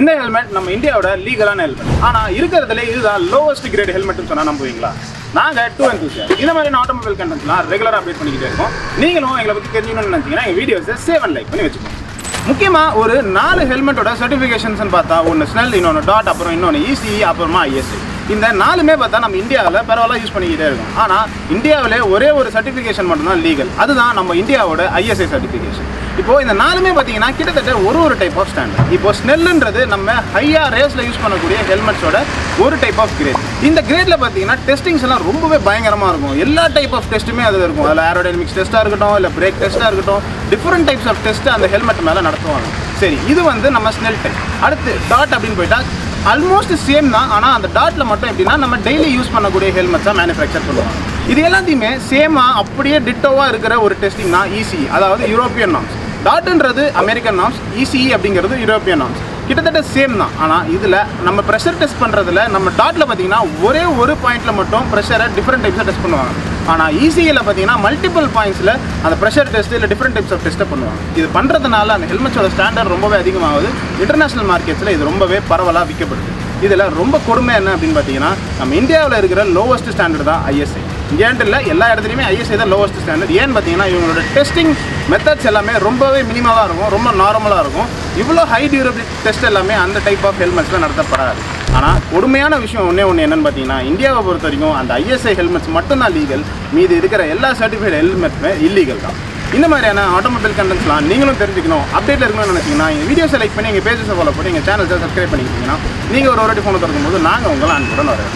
இந்த ஹெல்மெட் நம்ம இந்தியாவோட லீகலான ஹெல்மெட் ஆனா இருக்கிறதுல இதுதான் லோவஸ்ட் கிரேட் ஹெல்மெட்னு சொன்னா நம்புவீங்களா? நாங்க டூ enthusiast இந்த மாதிரி ஆட்டோமொபைல் கண்டென்ட்லாம் ரெகுலரா அப்டேட் பண்ணிக்கிட்டே இருக்கோம். நீங்களும் எங்களை பத்தி தெரிஞ்சுக்கணும்னு நினைச்சீங்கன்னா எங்க வீடியோஸை சேவ் அண்ட் லைக் பண்ணி வச்சுக்கோங்க. முக்கியமா ஒரு நாலு ஹெல்மெட்டோட சர்டிஃபிகேஷன்ஸ்னு பார்த்தா ஒன்று ஸ்னெல் இன்னொன்று டாட் அப்புறம் இன்னொன்று இசி அப்புறமா ஐஎஸ்ஐ இந்த நாலுமே பார்த்தா நம்ம இந்தியாவில் பரவாயில்ல யூஸ் பண்ணிக்கிட்டே இருக்கும். ஆனால் இந்தியாவிலே ஒரே ஒரு சர்டிஃபிகேஷன் மட்டும்தான் லீகல் அதுதான் நம்ம இந்தியாவோட ஐஎஸ்ஐ சர்டிஃபிகேஷன் இப்போ இந்த நாலுமே பார்த்தீங்கன்னா கிட்டத்தட்ட ஒரு ஒரு டைப் ஆஃப் ஸ்டாண்டர்ட் இப்போ ஸ்னெல்லுன்றது நம்ம ஹையா ரேஸில் யூஸ் பண்ணக்கூடிய ஹெல்மெட்ஸோட ஒரு டைப் ஆஃப் கிரேட் இந்த கிரேட்ல பார்த்தீங்கன்னா டெஸ்டிங்ஸ் எல்லாம் ரொம்பவே பயங்கரமாக இருக்கும். எல்லா டைப் ஆஃப் டெஸ்ட்டுமே அதில் இருக்கும். அதில் ஏரோடைனமிக்ஸ் டெஸ்ட்டாக இருக்கட்டும் இல்லை பிரேக் டெஸ்ட்டாக இருக்கட்டும் டிஃப்ரெண்ட் டைப்ஸ் ஆஃப் டெஸ்ட் அந்த ஹெல்மெட் மேலே நடத்துவாங்க. சரி இது வந்து நம்ம ஸ்னெல் டைப் அடுத்து டாட் அப்படின்னு போயிட்டா ஆல்மோஸ்ட் சேம் தான் ஆனால் அந்த டாட்டில் மட்டும் எப்படின்னா நம்ம டெய்லி யூஸ் பண்ணக்கூடிய ஹெல்மெட்ஸாக மேனுஃபேக்சர் பண்ணுவோம். இது எல்லாத்தையுமே சேமாக அப்படியே டிட்டோவாக இருக்கிற ஒரு டெஸ்டிங் தான் இசி அதாவது யூரோப்பியன் நாம்ஸ் டாட்டுன்றது அமெரிக்கன் நாம்ஸ் இசிஇ அப்படிங்கிறது யூரோப்பியன் நாம்ஸ் கிட்டத்தட்ட சேம் தான். ஆனால் இதில் நம்ம ப்ரெஷர் டெஸ்ட் பண்ணுறதுல நம்ம டாட்டில் பார்த்தீங்கன்னா ஒரே ஒரு பாயிண்ட்டில் மட்டும் ப்ரெஷரை டிஃப்ரெண்ட் டைப்ஸாக டெஸ்ட் பண்ணுவாங்க. ஆனால் ஈஸியில் பார்த்தீங்கன்னா மல்டிபிள் பாயிண்ட்ஸில் அந்த ப்ரெஷர் டெஸ்ட் இல்லை டிஃப்ரெண்ட் டைப்ஸ் ஆஃப் டெஸ்ட்டை பண்ணுவாங்க. இது பண்ணுறதுனால அந்த ஹெல்மெட்ஸோட ஸ்டாண்டர்ட் ரொம்பவே அதிகமாகுது. இன்டர்நேஷனல் மார்க்கெட்ஸில் இது ரொம்பவே பரவலாக விற்கப்படுது. இதில் ரொம்ப கொடுமை என்ன அப்படின்னு பார்த்தீங்கன்னா நம்ம இந்தியாவில் இருக்கிற லோவஸ்ட் ஸ்டாண்டர்ட் தான் ஐஎஸ்ஐ இங்கேன்ட்டு இல்லை. எல்லா இடத்துலையுமே ஐஎஸ்ஐ தான் லோவஸ்ட் ஸ்டாண்டர்ட் ஏன்னு பார்த்தீங்கன்னா இவங்களோட டெஸ்டிங் மெத்தட்ஸ் எல்லாமே ரொம்பவே மினிமலாக இருக்கும். ரொம்ப நார்மலாக இருக்கும். இவ்வளோ ஹை டியூரபிலிட்டி டெஸ்ட் எல்லாமே அந்த டைப் ஆஃப் ஹெல்மெட்ஸில் நடத்தப்படாது. ஆனால் கொடுமையான விஷயம் ஒன்றே ஒன்று என்னென்னு பார்த்தீங்கன்னா இந்தியாவை பொறுத்த வரைக்கும் அந்த ஐஎஸ்ஐ ஹெல்மெட்ஸ் மட்டும்தான் லீகல் மீது இருக்கிற எல்லா சர்டிஃபைட் ஹெல்மெட்ஸுமே இல்லீகல் தான். இந்த மாதிரியான ஆட்டோமொபைல் கண்டென்ட்ஸ்லாம் நீங்களும் தெரிஞ்சுக்கணும். அப்டேட் இருக்கணும்னு நினச்சிங்கன்னா எங்கள் வீடியோஸை லைக் பண்ணி எங்கள் பேஜஸை ஃபாலோ பண்ணி எங்கள் சேனல்ஸை சப்ஸ்கிரைப் பண்ணிக்கிட்டீங்கன்னா நீங்கள் ஒரு வாட்டி ஃபோனை திறக்கும் போது நாங்கள் உங்களை அன்புடன் வரேன்